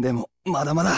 でも、まだまだ。